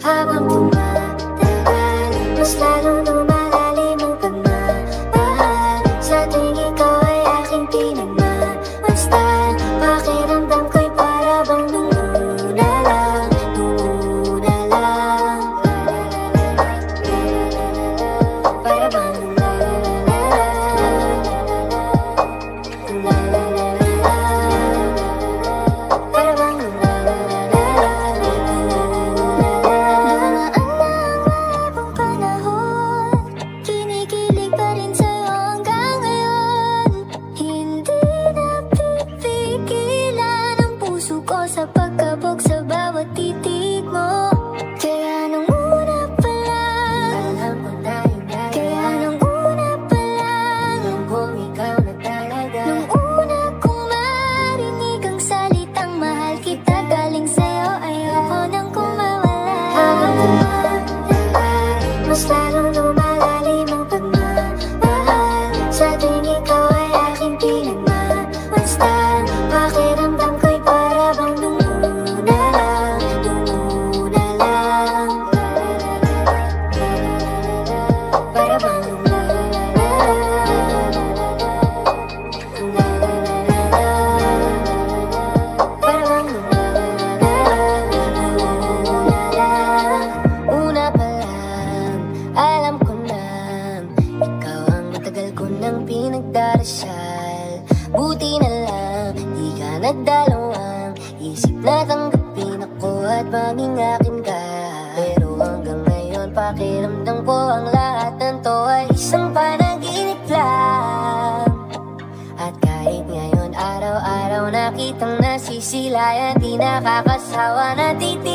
Habang tumatagal Mas lalong lumalalim ang pagmamahal. Sa tuwing ikaw ay aking pinagmamahal promised land. nagdarasal. Buti na lang, di ka nagdalawang. Isip na tanggapin ako at maging akin ka Pero hanggang ngayon, pakiramdam ko ang lahat ng Ay isang panaginip lang. At kahit ngayon, araw-araw nakitang nasisilayan Di nakakasawa na titi